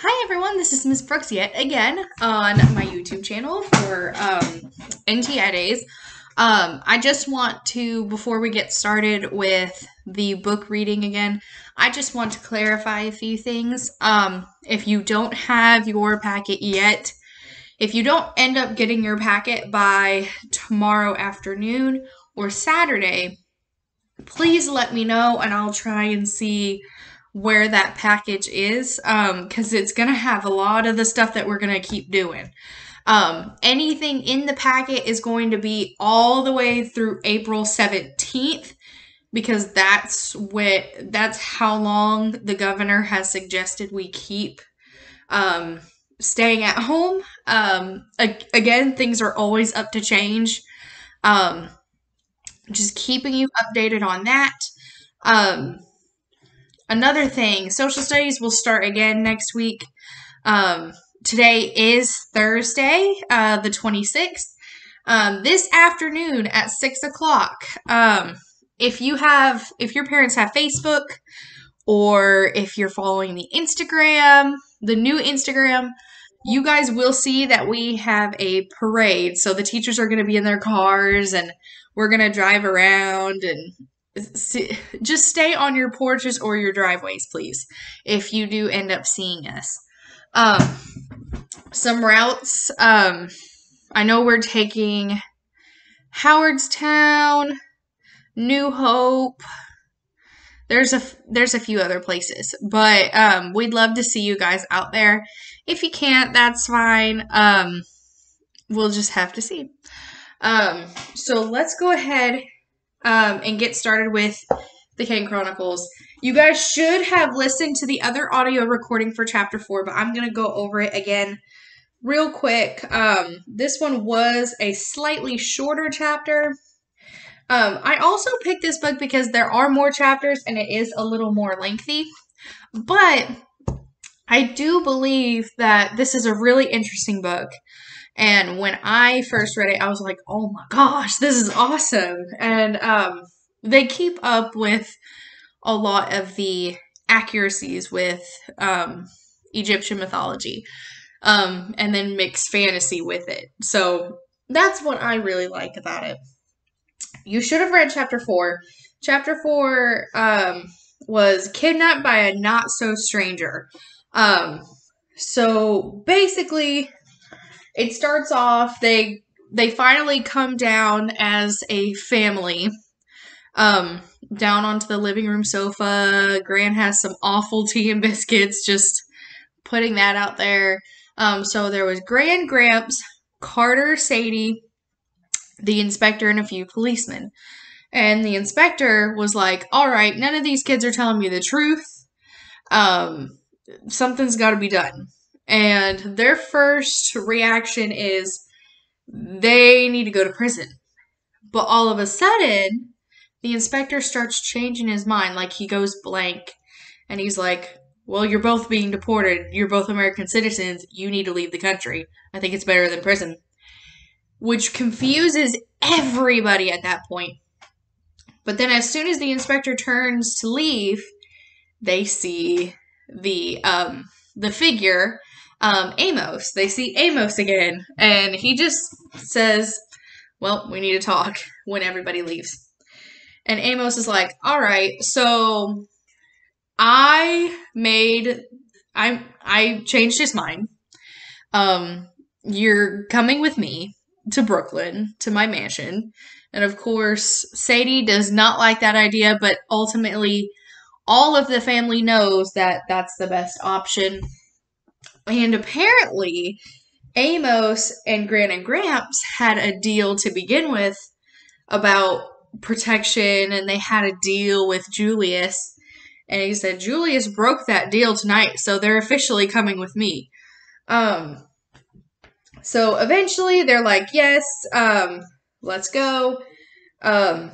Hi everyone, this is Miss Brooks yet again on my YouTube channel for um, NT Days. Um, I just want to, before we get started with the book reading again, I just want to clarify a few things. Um, if you don't have your packet yet, if you don't end up getting your packet by tomorrow afternoon or Saturday, please let me know and I'll try and see where that package is because um, it's going to have a lot of the stuff that we're going to keep doing. Um, anything in the packet is going to be all the way through April 17th because that's what that's how long the governor has suggested we keep um, staying at home. Um, again, things are always up to change. Um, just keeping you updated on that. Um, another thing, social studies will start again next week. Um, today is Thursday, uh, the 26th. Um, this afternoon at 6 o'clock, um, if you have, if your parents have Facebook, or if you're following the Instagram, the new Instagram, you guys will see that we have a parade. So the teachers are going to be in their cars and we're going to drive around and just stay on your porches or your driveways, please, if you do end up seeing us. Um, some routes. Um, I know we're taking Howardstown, New Hope. There's a there's a few other places, but um, we'd love to see you guys out there. If you can't, that's fine. Um, we'll just have to see. Um, so let's go ahead um, and get started with the Kane Chronicles. You guys should have listened to the other audio recording for chapter four, but I'm gonna go over it again real quick. Um, this one was a slightly shorter chapter. Um, I also picked this book because there are more chapters and it is a little more lengthy, but I do believe that this is a really interesting book. And when I first read it, I was like, oh my gosh, this is awesome. And um, they keep up with a lot of the accuracies with um, Egyptian mythology um, and then mix fantasy with it. So that's what I really like about it. You should have read chapter four. Chapter four um, was kidnapped by a not so stranger. Um, so basically, it starts off they they finally come down as a family um down onto the living room sofa. Gran has some awful tea and biscuits just putting that out there. Um so there was Gran Gramps Carter Sadie the inspector and a few policemen. And the inspector was like all right none of these kids are telling me the truth. Um something's got to be done and their first reaction is they need to go to prison. But all of a sudden, the inspector starts changing his mind, like he goes blank, and he's like, Well, you're both being deported. You're both American citizens. You need to leave the country. I think it's better than prison. Which confuses everybody at that point. But then, as soon as the inspector turns to leave, they see the um, the figure um, Amos. They see Amos again, and he just says, Well, we need to talk when everybody leaves. And Amos is like, All right, so I made I I changed his mind. Um, you're coming with me to Brooklyn to my mansion. And of course, Sadie does not like that idea, but ultimately all of the family knows that that's the best option. And apparently, Amos and Gran and Gramps had a deal to begin with about protection, and they had a deal with Julius. And he said, Julius broke that deal tonight, so they're officially coming with me. Um, so eventually they're like, yes, um, let's go. Um,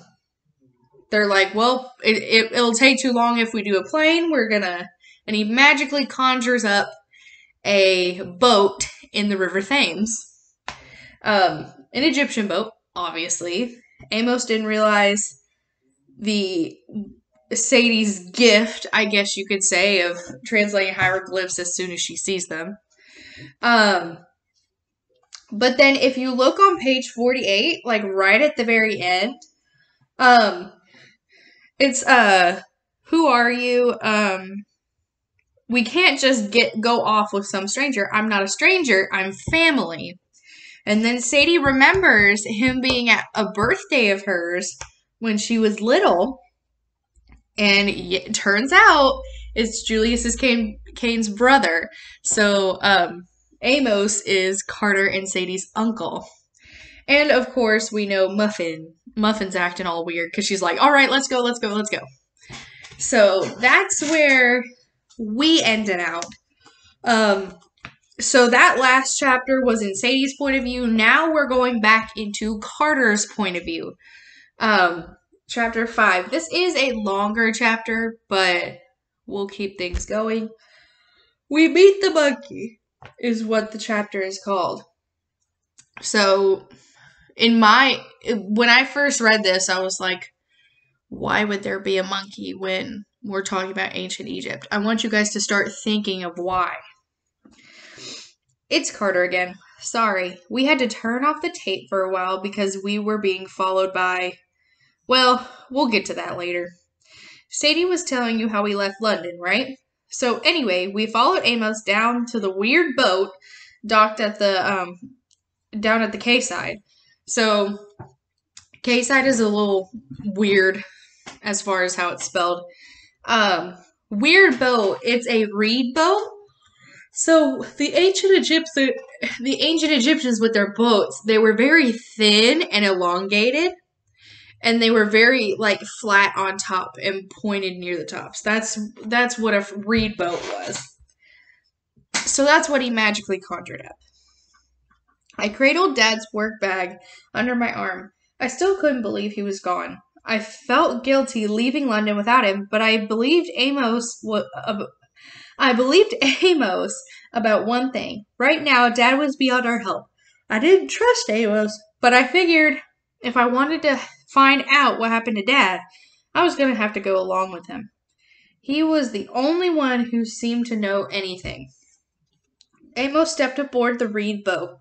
they're like, well, it, it, it'll take too long if we do a plane. We're gonna, and he magically conjures up a boat in the River Thames. Um, an Egyptian boat, obviously. Amos didn't realize the Sadie's gift, I guess you could say, of translating hieroglyphs as soon as she sees them. Um, but then if you look on page 48, like right at the very end, um, it's uh, who are you? Um, we can't just get go off with some stranger. I'm not a stranger. I'm family. And then Sadie remembers him being at a birthday of hers when she was little. And it turns out it's Julius's Kane, Kane's brother. So um, Amos is Carter and Sadie's uncle. And of course, we know Muffin. Muffin's acting all weird because she's like, all right, let's go, let's go, let's go. So that's where we ended out. Um, so that last chapter was in Sadie's point of view. Now we're going back into Carter's point of view. Um, chapter five. This is a longer chapter, but we'll keep things going. We meet the monkey, is what the chapter is called. So, in my when I first read this, I was like, why would there be a monkey when we're talking about ancient Egypt? I want you guys to start thinking of why. It's Carter again. Sorry, we had to turn off the tape for a while because we were being followed by. Well, we'll get to that later. Sadie was telling you how we left London, right? So, anyway, we followed Amos down to the weird boat docked at the, um, down at the quayside. So, quayside is a little weird as far as how it's spelled. Um, weird boat. It's a reed boat. So the ancient Egyptian, the ancient Egyptians with their boats, they were very thin and elongated, and they were very like flat on top and pointed near the tops. That's that's what a reed boat was. So that's what he magically conjured up. I cradled Dad's work bag under my arm. I still couldn't believe he was gone. I felt guilty leaving London without him, but I believed Amos was. Uh, I believed Amos about one thing. Right now, Dad was beyond our help. I didn't trust Amos, but I figured if I wanted to find out what happened to Dad, I was going to have to go along with him. He was the only one who seemed to know anything. Amos stepped aboard the reed boat.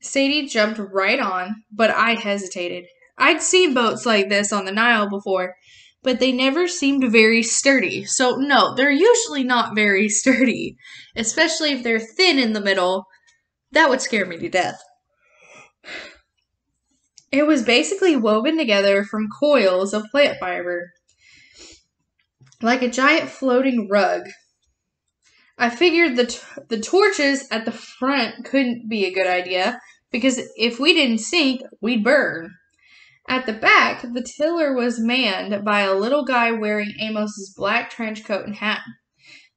Sadie jumped right on, but I hesitated. I'd seen boats like this on the Nile before, but they never seemed very sturdy. So, no, they're usually not very sturdy, especially if they're thin in the middle. That would scare me to death. It was basically woven together from coils of plant fiber, like a giant floating rug. I figured the t- the torches at the front couldn't be a good idea because if we didn't sink, we'd burn. At the back, the tiller was manned by a little guy wearing Amos's black trench coat and hat.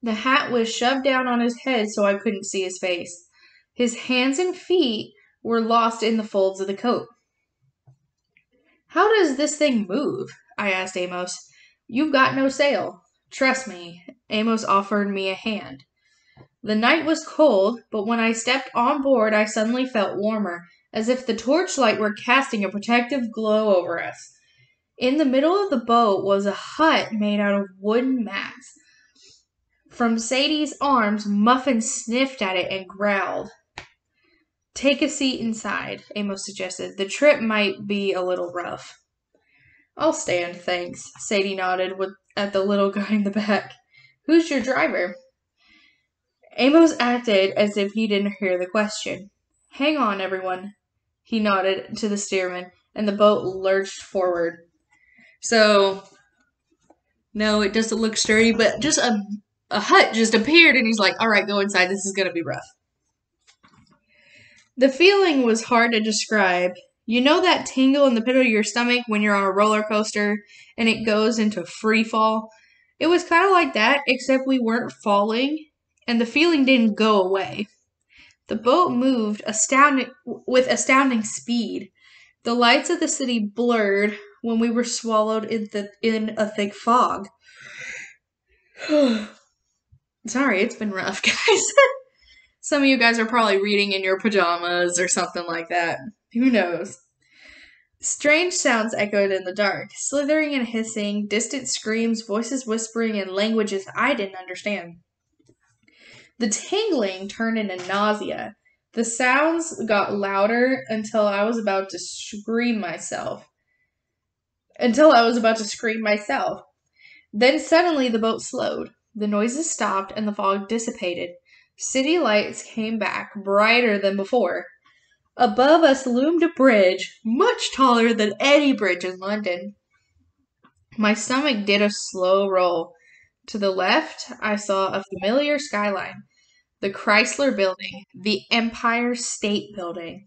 The hat was shoved down on his head so I couldn't see his face. His hands and feet were lost in the folds of the coat. How does this thing move? I asked Amos. You've got no sail. Trust me. Amos offered me a hand. The night was cold, but when I stepped on board, I suddenly felt warmer as if the torchlight were casting a protective glow over us. In the middle of the boat was a hut made out of wooden mats. From Sadie's arms, Muffin sniffed at it and growled. Take a seat inside, Amos suggested. The trip might be a little rough. I'll stand, thanks. Sadie nodded with, at the little guy in the back. Who's your driver? Amos acted as if he didn't hear the question. Hang on, everyone. He nodded to the steersman, and the boat lurched forward. So, no, it doesn't look sturdy, but just a, a hut just appeared, and he's like, all right, go inside. This is going to be rough. The feeling was hard to describe. You know that tingle in the pit of your stomach when you're on a roller coaster and it goes into free fall? It was kind of like that, except we weren't falling, and the feeling didn't go away. The boat moved astounding with astounding speed. The lights of the city blurred when we were swallowed in the in a thick fog. Sorry, it's been rough, guys. Some of you guys are probably reading in your pajamas or something like that. Who knows? Strange sounds echoed in the dark, slithering and hissing, distant screams, voices whispering in languages I didn't understand. The tingling turned into nausea. The sounds got louder until I was about to scream myself. Until I was about to scream myself. Then suddenly the boat slowed. The noises stopped and the fog dissipated. City lights came back, brighter than before. Above us loomed a bridge, much taller than any bridge in London. My stomach did a slow roll. To the left, I saw a familiar skyline the Chrysler Building, the Empire State Building.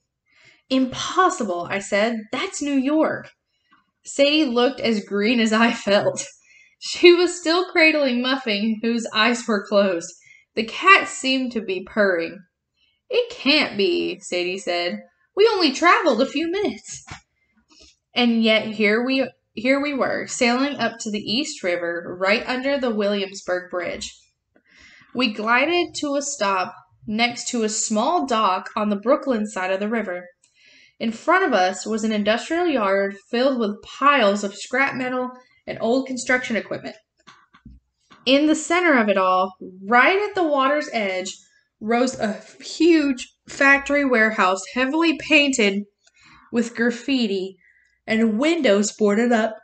Impossible, I said. That's New York. Sadie looked as green as I felt. She was still cradling Muffin, whose eyes were closed. The cat seemed to be purring. It can't be, Sadie said. We only traveled a few minutes. And yet here we here we were, sailing up to the East River, right under the Williamsburg Bridge. We glided to a stop next to a small dock on the Brooklyn side of the river. In front of us was an industrial yard filled with piles of scrap metal and old construction equipment. In the center of it all, right at the water's edge, rose a huge factory warehouse heavily painted with graffiti and windows boarded up.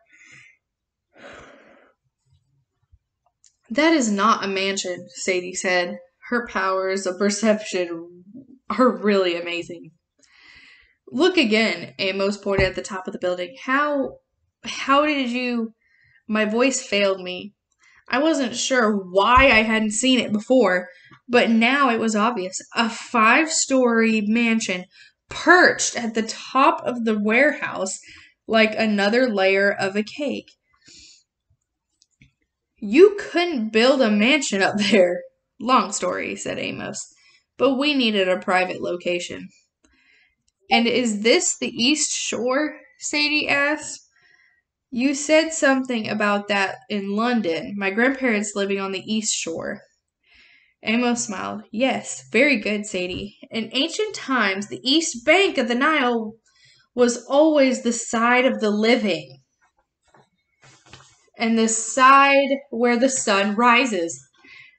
That is not a mansion, Sadie said. Her powers of perception are really amazing. Look again, Amos pointed at the top of the building. How how did you my voice failed me. I wasn't sure why I hadn't seen it before, but now it was obvious. A five story mansion perched at the top of the warehouse like another layer of a cake. You couldn't build a mansion up there. Long story, said Amos, but we needed a private location. And is this the East Shore? Sadie asked. You said something about that in London. My grandparents living on the East Shore. Amos smiled. Yes, very good, Sadie. In ancient times, the east bank of the Nile was always the side of the living and the side where the sun rises.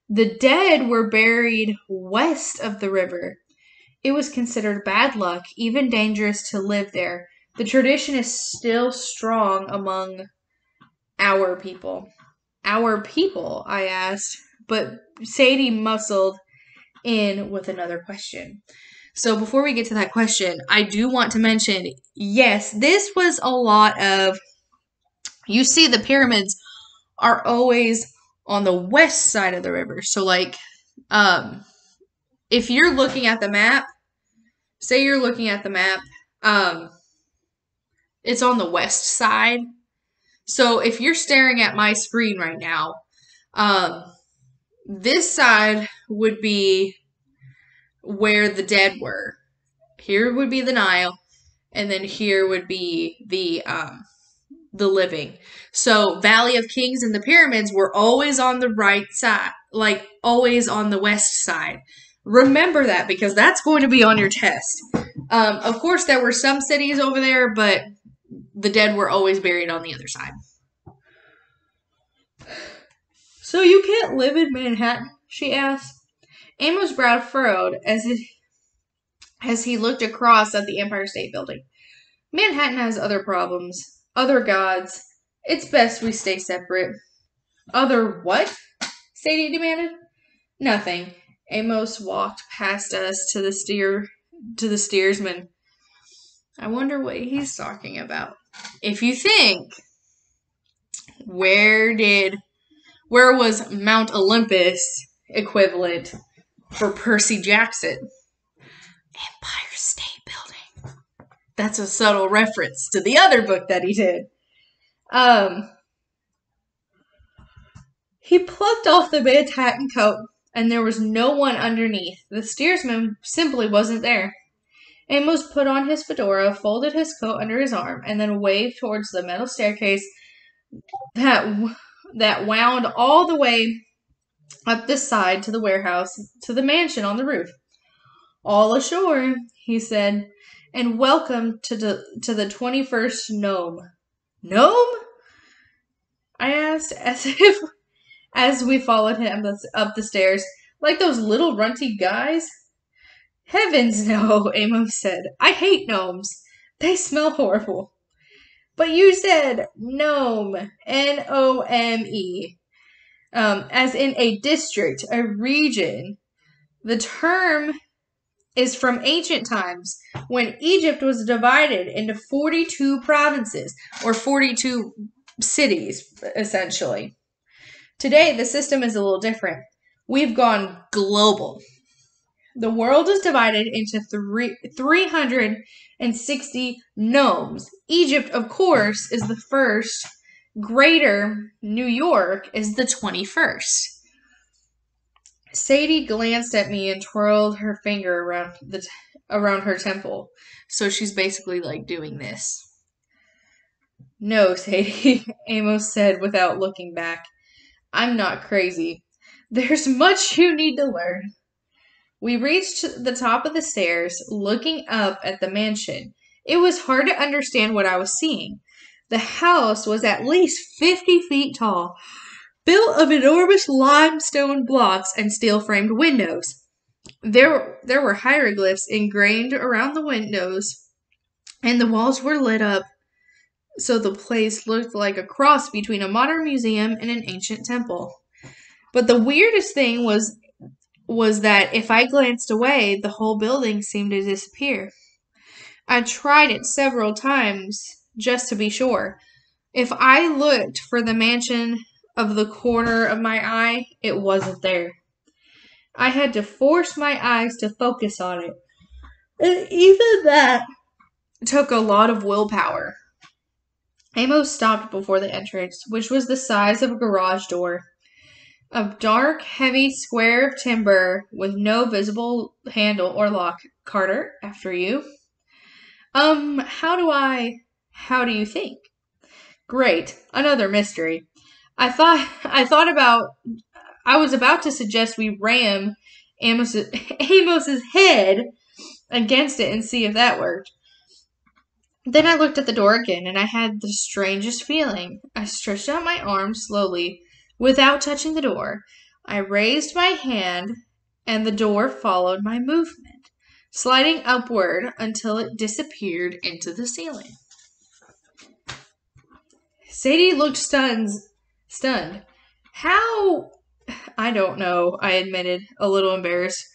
The dead were buried west of the river. It was considered bad luck, even dangerous to live there. The tradition is still strong among our people. Our people, I asked, but Sadie muscled in with another question. So before we get to that question, I do want to mention yes, this was a lot of you see the pyramids are always on the west side of the river. So like um if you're looking at the map, say you're looking at the map, um it's on the west side. So if you're staring at my screen right now, um this side would be where the dead were. Here would be the Nile, and then here would be the um, the living. So Valley of Kings and the pyramids were always on the right side, like always on the west side. Remember that because that's going to be on your test. Um, of course, there were some cities over there, but the dead were always buried on the other side. So you can't live in Manhattan? she asked. Amos' brow furrowed as it, as he looked across at the Empire State Building. Manhattan has other problems, other gods. It's best we stay separate. Other what? Sadie demanded. Nothing. Amos walked past us to the steer to the steersman. I wonder what he's talking about. If you think, where did where was Mount Olympus equivalent for Percy Jackson? Empire State Building. That's a subtle reference to the other book that he did. Um, he plucked off the man's hat and coat, and there was no one underneath. The steersman simply wasn't there. Amos put on his fedora, folded his coat under his arm, and then waved towards the metal staircase that that wound all the way up the side to the warehouse to the mansion on the roof. All ashore, he said. and welcome to the to the 21st nome. Gnome? I asked as if as we followed him up the stairs, like those little runty guys. Heavens no, Amos said. I hate gnomes. They smell horrible. But you said nome, N O M E, um, as in a district, a region. The term is from ancient times when Egypt was divided into 42 provinces or 42 cities, essentially. Today, the system is a little different. We've gone global. The world is divided into three, 360 nomes. Egypt, of course, is the first. Greater New York is the 21st. Sadie glanced at me and twirled her finger around the around her temple. So she's basically like doing this. No, Sadie, Amos said without looking back. I'm not crazy. There's much you need to learn. We reached the top of the stairs, looking up at the mansion. It was hard to understand what I was seeing. The house was at least 50 feet tall, built of enormous limestone blocks and steel framed windows. There, there were hieroglyphs engraved around the windows, and the walls were lit up so the place looked like a cross between a modern museum and an ancient temple. But the weirdest thing was was that if I glanced away, the whole building seemed to disappear. I tried it several times just to be sure. If I looked for the mansion of the corner of my eye, it wasn't there. I had to force my eyes to focus on it. And even that took a lot of willpower. Amos stopped before the entrance, which was the size of a garage door. A dark, heavy square of timber with no visible handle or lock. Carter, after you. Um, how do I. How do you think? Great. Another mystery. I thought I thought about I was about to suggest we ram Amos's, Amos's head against it and see if that worked. Then I looked at the door again and I had the strangest feeling. I stretched out my arm slowly without touching the door. I raised my hand and the door followed my movement, sliding upward until it disappeared into the ceiling. Sadie looked stunned stunned. How? I don't know, I admitted, a little embarrassed.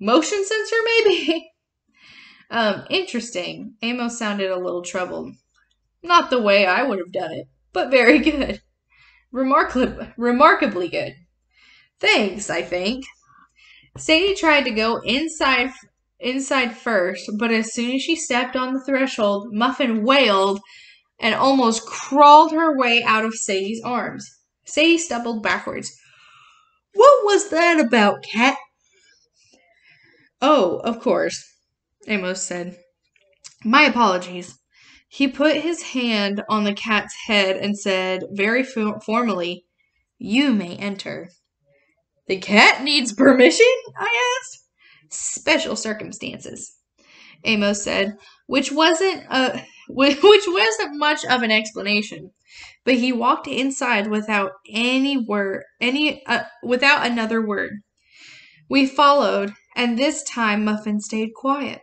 Motion sensor, maybe? um, interesting. Amos sounded a little troubled. Not the way I would have done it, but very good. Remarkably, remarkably good. Thanks, I think. Sadie tried to go inside inside first, but as soon as she stepped on the threshold, Muffin wailed and almost crawled her way out of Sadie's arms. Sadie stumbled backwards. What was that about, Cat? Oh, of course, Amos said. My apologies. He put his hand on the cat's head and said very formally, You may enter. The cat needs permission? I asked. Special circumstances, Amos said, which wasn't a which wasn't much of an explanation. But he walked inside without any word, any uh, without another word. We followed, and this time Muffin stayed quiet.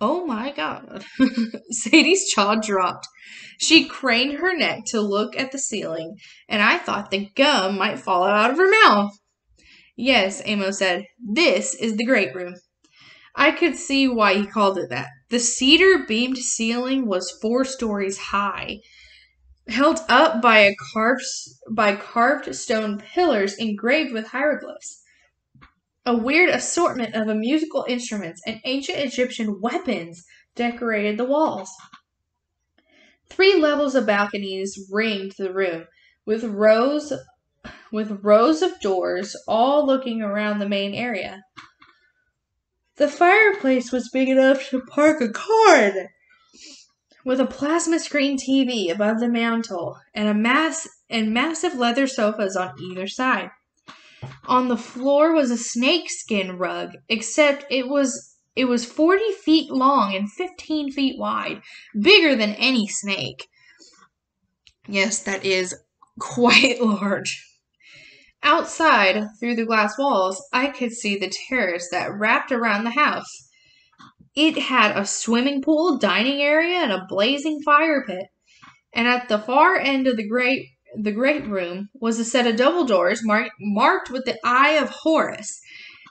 Oh my god. Sadie's jaw dropped. She craned her neck to look at the ceiling, and I thought the gum might fall out of her mouth. Yes, Amos said, this is the great room. I could see why he called it that. The cedar beamed ceiling was four stories high, held up by a carved by carved stone pillars engraved with hieroglyphs. A weird assortment of musical instruments and ancient Egyptian weapons decorated the walls. Three levels of balconies ringed the room, with rows with rows of doors all looking around the main area. The fireplace was big enough to park a car in it, with a plasma screen TV above the mantel and a mass and massive leather sofas on either side. On the floor was a snakeskin rug, except it was It was 40 feet long and 15 feet wide, bigger than any snake. Yes, that is quite large. Outside, through the glass walls, I could see the terrace that wrapped around the house. It had a swimming pool, dining area, and a blazing fire pit. And at the far end of the great the great room was a set of double doors marked, marked with the Eye of Horus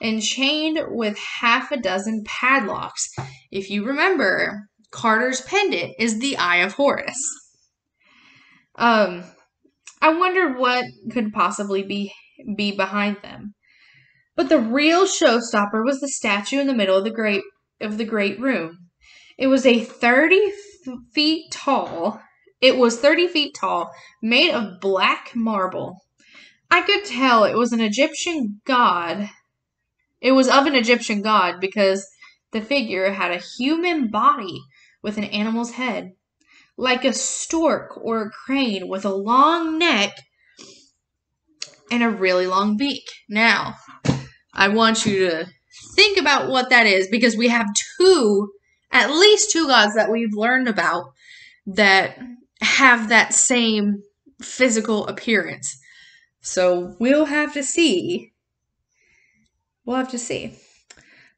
and chained with half a dozen padlocks. If you remember, Carter's pendant is the Eye of Horus. Um, I wondered what could possibly be be behind them. But the real showstopper was the statue in the middle of the great of the great room. It was a 30 feet tall. It was 30 feet tall, made of black marble. I could tell it was an Egyptian god. It was of an Egyptian god because the figure had a human body with an animal's head, like a stork or a crane with a long neck and a really long beak. Now, I want you to think about what that is because we have two, at least two gods that we've learned about that have that same physical appearance. So we'll have to see. We'll have to see.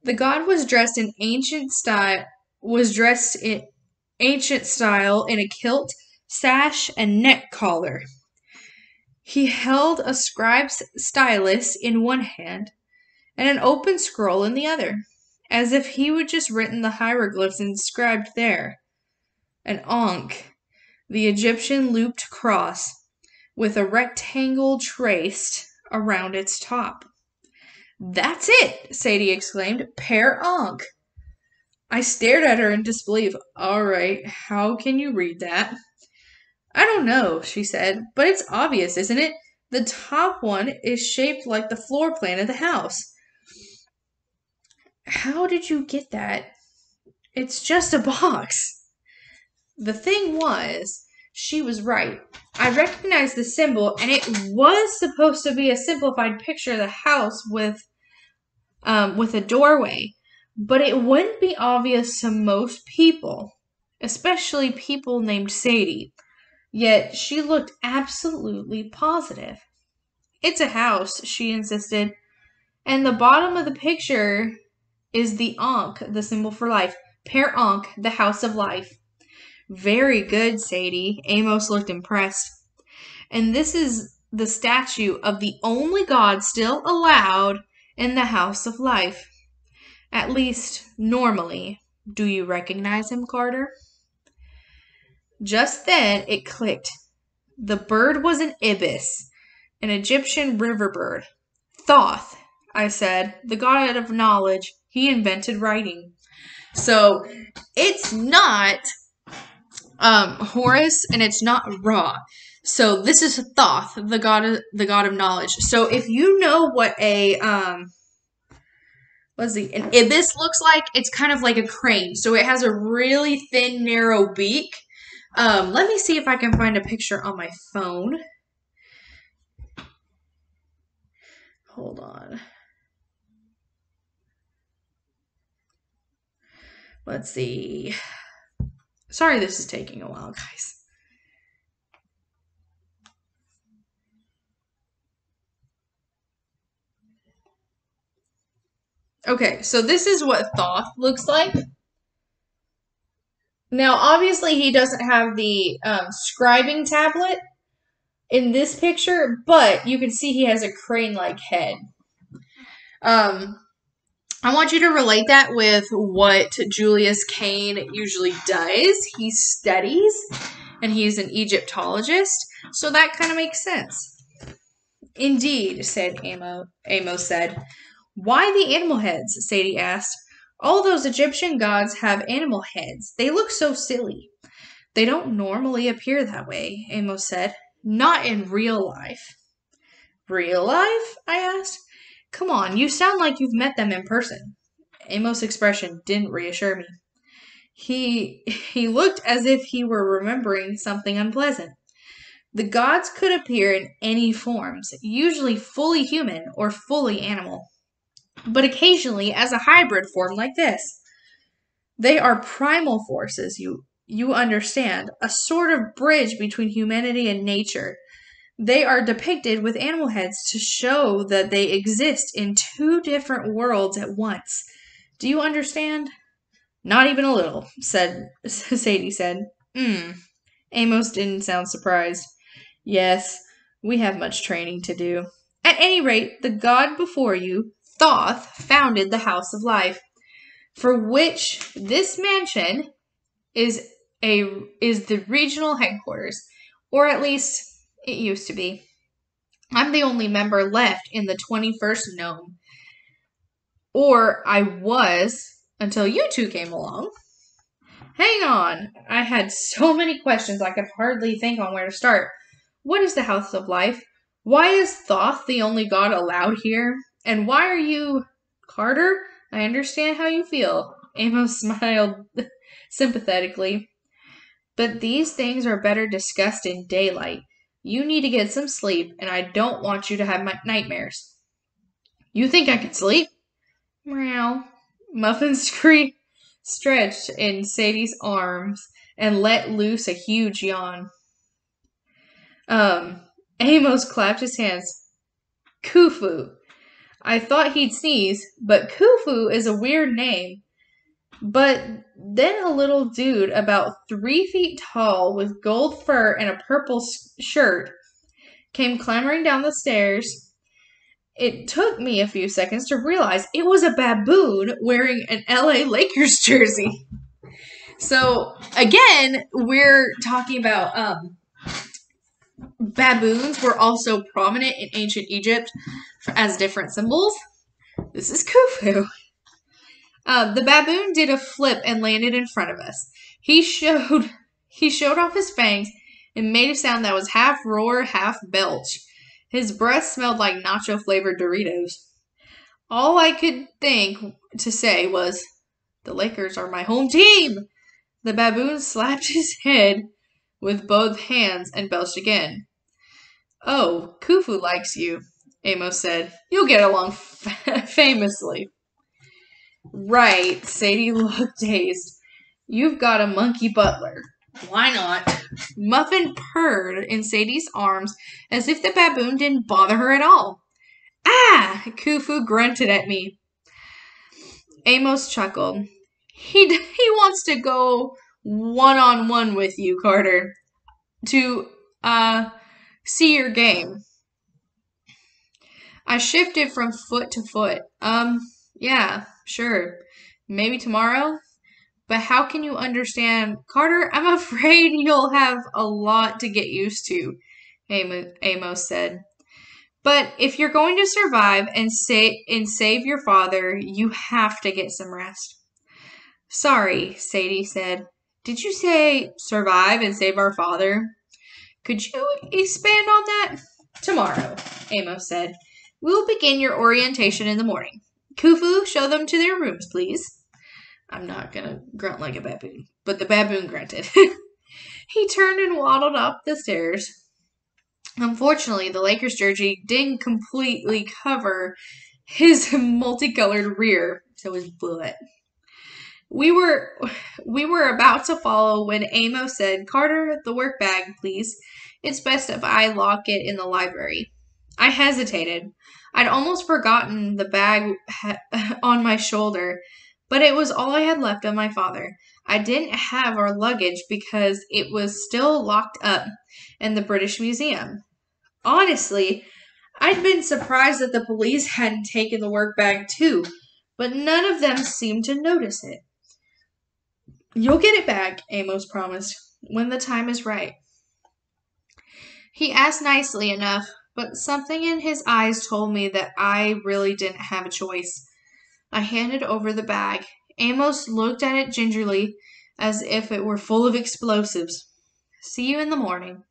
The god was dressed in ancient style was dressed in ancient style in a kilt, sash, and neck collar. He held a scribe's stylus in one hand and an open scroll in the other, as if he would just written the hieroglyphs inscribed there. An ankh, the Egyptian looped cross, with a rectangle traced around its top. That's it, Sadie exclaimed. Per Ankh. I stared at her in disbelief. All right, how can you read that? I don't know, she said, but it's obvious, isn't it? The top one is shaped like the floor plan of the house. How did you get that? It's just a box. The thing was, she was right. I recognized the symbol, and it was supposed to be a simplified picture of the house with, um, with a doorway, but it wouldn't be obvious to most people, especially people named Sadie. Yet she looked absolutely positive. It's a house, she insisted, and the bottom of the picture is the Ankh, the symbol for life. Per Ankh, the house of life. Very good, Sadie. Amos looked impressed. And this is the statue of the only god still allowed in the house of life. At least, normally. Do you recognize him, Carter? Just then it clicked. The bird was an ibis, an Egyptian river bird. Thoth, I said, the god of knowledge. He invented writing. So it's not um, Horus and it's not Ra. So this is Thoth, the god of the god of knowledge. So if you know what a um let's an ibis looks like, it's kind of like a crane. So it has a really thin, narrow beak um, let me see if I can find a picture on my phone. Hold on. Let's see. Sorry, this is taking a while, guys. Okay, so this is what Thoth looks like. Now, obviously, he doesn't have the um, scribing tablet in this picture, but you can see he has a crane-like head. Um, I want you to relate that with what Julius Kane usually does. He studies, and he's an Egyptologist, so that kind of makes sense. Indeed, said Amo. Amos said. Why the animal heads? Sadie asked. All those Egyptian gods have animal heads. They look so silly. They don't normally appear that way, Amos said. Not in real life. Real life? I asked. Come on, you sound like you've met them in person. Amos' expression didn't reassure me. He he looked as if he were remembering something unpleasant. The gods could appear in any forms, usually fully human or fully animal. But occasionally as a hybrid form like this. They are primal forces, you you understand, a sort of bridge between humanity and nature. They are depicted with animal heads to show that they exist in two different worlds at once. Do you understand? Not even a little, said Sadie said. Hmm. Amos didn't sound surprised. Yes, we have much training to do. At any rate, the god before you, Thoth, founded the House of Life, for which this mansion is a is the regional headquarters, or at least it used to be. I'm the only member left in the 21st nome. Or I was until you two came along. Hang on. I had so many questions I could hardly think on where to start. What is the House of Life? Why is Thoth the only god allowed here? And why are you. Carter? I understand how you feel. Amos smiled sympathetically. But these things are better discussed in daylight. You need to get some sleep, and I don't want you to have nightmares. You think I can sleep? Meow. Muffin scree stretched in Sadie's arms and let loose a huge yawn. Um, Amos clapped his hands. Khufu. I thought he'd sneeze, but Khufu is a weird name. But then a little dude about three feet tall with gold fur and a purple shirt came clambering down the stairs. It took me a few seconds to realize it was a baboon wearing an LA Lakers jersey. So again, we're talking about um, baboons were also prominent in ancient Egypt as different symbols. This is Khufu. Uh, the baboon did a flip and landed in front of us. He showed he showed off his fangs and made a sound that was half roar, half belch. His breath smelled like nacho flavored Doritos. All I could think to say was, "The Lakers are my home team." The baboon slapped his head with both hands and belched again. Oh, Khufu likes you, Amos said. You'll get along f- famously. Right, Sadie looked dazed. You've got a monkey butler. Why not? Muffin purred in Sadie's arms as if the baboon didn't bother her at all. Ah! Khufu grunted at me. Amos chuckled. He, he wants to go one on one with you, Carter, to, uh, see your game. I shifted from foot to foot. Um, yeah, Sure, maybe tomorrow. But how can you understand, Carter? I'm afraid you'll have a lot to get used to, Amos said. But if you're going to survive and save and save your father, you have to get some rest. Sorry, Sadie said. Did you say survive and save our father? Could you expand on that? Tomorrow, Amos said. We'll begin your orientation in the morning. Khufu, show them to their rooms, please. I'm not gonna grunt like a baboon, but the baboon grunted. he turned and waddled up the stairs. Unfortunately, the Lakers jersey didn't completely cover his multicolored rear, so his bullet. We were we were about to follow when Amos said, "Carter, the work bag, please. It's best if I lock it in the library." I hesitated. I'd almost forgotten the bag on my shoulder, but it was all I had left of my father. I didn't have our luggage because it was still locked up in the British Museum. Honestly, I'd been surprised that the police hadn't taken the work bag too, but none of them seemed to notice it. You'll get it back, Amos promised, when the time is right. He asked nicely enough, but something in his eyes told me that I really didn't have a choice. I handed over the bag. Amos looked at it gingerly, as if it were full of explosives. See you in the morning.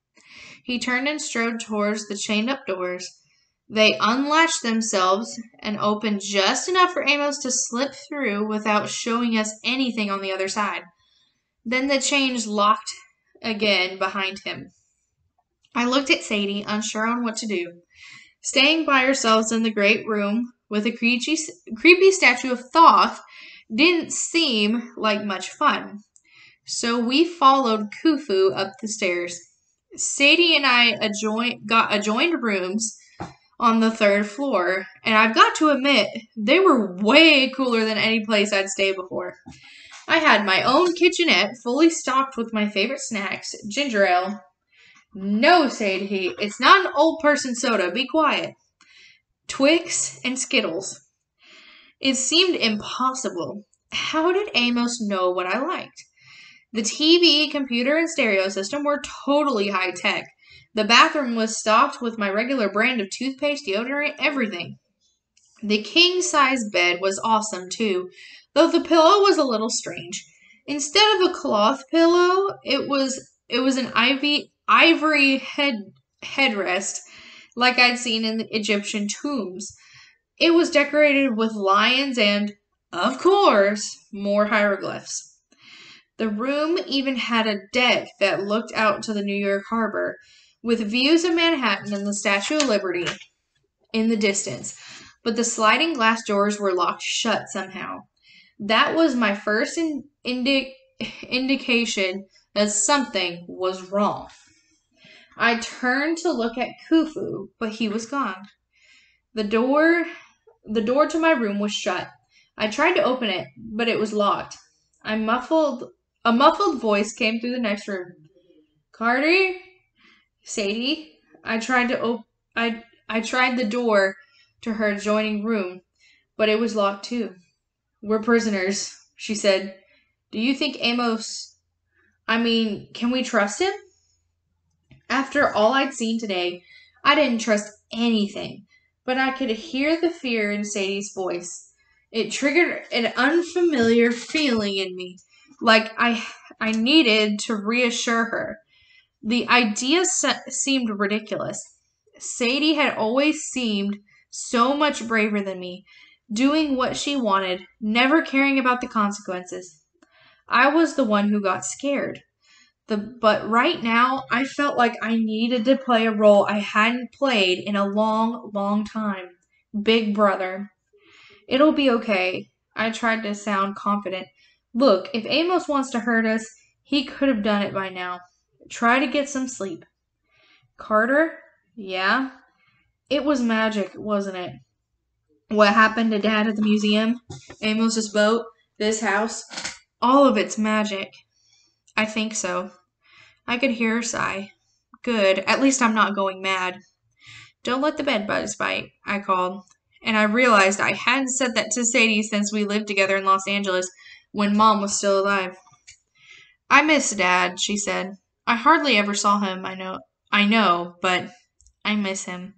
He turned and strode towards the chained up doors. They unlatched themselves and opened just enough for Amos to slip through without showing us anything on the other side. Then the chains locked again behind him. I looked at Sadie, unsure on what to do. Staying by ourselves in the great room with a creepy, creepy statue of Thoth didn't seem like much fun. So we followed Khufu up the stairs. Sadie and I got adjoined rooms on the third floor, and I've got to admit, they were way cooler than any place I'd stayed before. I had my own kitchenette fully stocked with my favorite snacks ginger ale. No, said he, it's not an old person soda. Be quiet. Twix and Skittles. It seemed impossible. How did Amos know what I liked? The TV, computer, and stereo system were totally high tech. The bathroom was stocked with my regular brand of toothpaste, deodorant, everything. The king size bed was awesome too, though the pillow was a little strange. Instead of a cloth pillow, it was it was an ivy ivory head headrest like I'd seen in the Egyptian tombs. It was decorated with lions and, of course, more hieroglyphs. The room even had a deck that looked out to the New York harbor, with views of Manhattan and the Statue of Liberty in the distance, but the sliding glass doors were locked shut somehow. That was my first in- indi- indication that something was wrong. I turned to look at Khufu, but he was gone. The door the door to my room was shut. I tried to open it, but it was locked. I muffled a muffled voice came through the next room. Carter? Sadie? I tried to op- I I tried the door to her adjoining room, but it was locked too. We're prisoners, she said. Do you think Amos I mean, can we trust him? After all I'd seen today, I didn't trust anything, but I could hear the fear in Sadie's voice. It triggered an unfamiliar feeling in me, like I I needed to reassure her. The idea se- seemed ridiculous. Sadie had always seemed so much braver than me, doing what she wanted, never caring about the consequences. I was the one who got scared. The, but right now, I felt like I needed to play a role I hadn't played in a long, long time. Big brother. It'll be okay. I tried to sound confident. Look, if Amos wants to hurt us, he could have done it by now. Try to get some sleep. Carter? Yeah? It was magic, wasn't it? What happened to Dad at the museum? Amos's boat? This house? All of it's magic. I think so. I could hear her sigh. Good. At least I'm not going mad. Don't let the bed bugs bite, I called. And I realized I hadn't said that to Sadie since we lived together in Los Angeles when Mom was still alive. I miss Dad, she said. I hardly ever saw him, I know I know, but I miss him.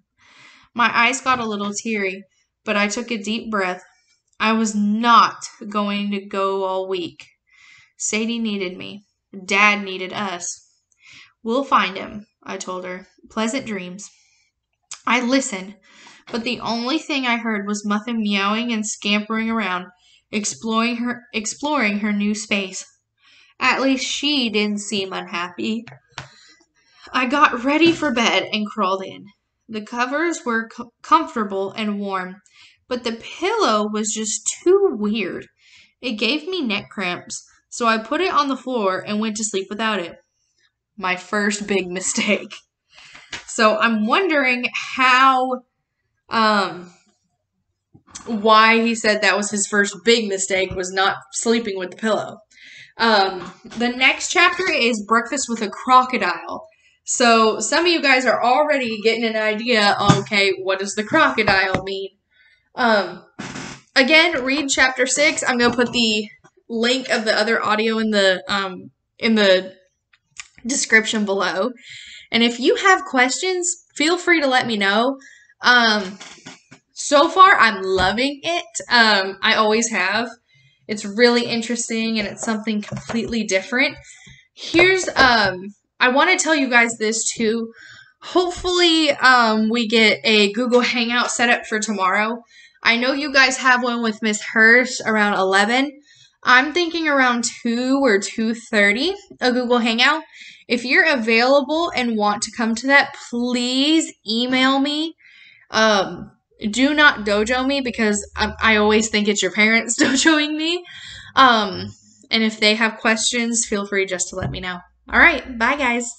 My eyes got a little teary, but I took a deep breath. I was not going to go all week. Sadie needed me. Dad needed us. We'll find him, I told her. Pleasant dreams. I listened, but the only thing I heard was Muffin meowing and scampering around, exploring her exploring her new space. At least she didn't seem unhappy. I got ready for bed and crawled in. The covers were co- comfortable and warm, but the pillow was just too weird. It gave me neck cramps, so I put it on the floor and went to sleep without it. My first big mistake. So I'm wondering how um why he said that was his first big mistake was not sleeping with the pillow. Um the next chapter is breakfast with a crocodile. So some of you guys are already getting an idea okay, what does the crocodile mean? Um again, read chapter 6. I'm going to put the link of the other audio in the um in the description below. And if you have questions, feel free to let me know. Um so far I'm loving it. Um I always have. It's really interesting and it's something completely different. Here's um I want to tell you guys this too. Hopefully um we get a Google Hangout set up for tomorrow. I know you guys have one with Miss Hirsch around 11. I'm thinking around 2 or 2:30 a Google Hangout. If you're available and want to come to that, please email me. Um do not dojo me because I, I always think it's your parents dojoing me. Um, and if they have questions, feel free just to let me know. All right, bye guys.